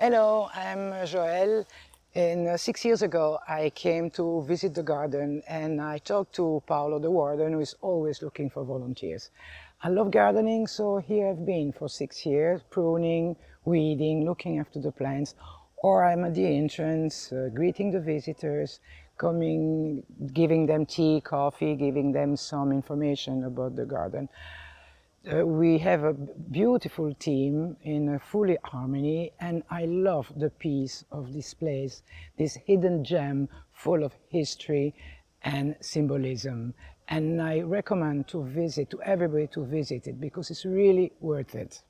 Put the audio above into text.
Hello, I'm Joelle. And uh, six years ago, I came to visit the garden and I talked to Paolo, the warden, who is always looking for volunteers. I love gardening, so here I've been for six years, pruning, weeding, looking after the plants. Or I'm at the entrance, uh, greeting the visitors, coming, giving them tea, coffee, giving them some information about the garden. Uh, we have a beautiful team in a fully harmony and I love the peace of this place, this hidden gem full of history and symbolism. And I recommend to visit, to everybody to visit it because it's really worth it.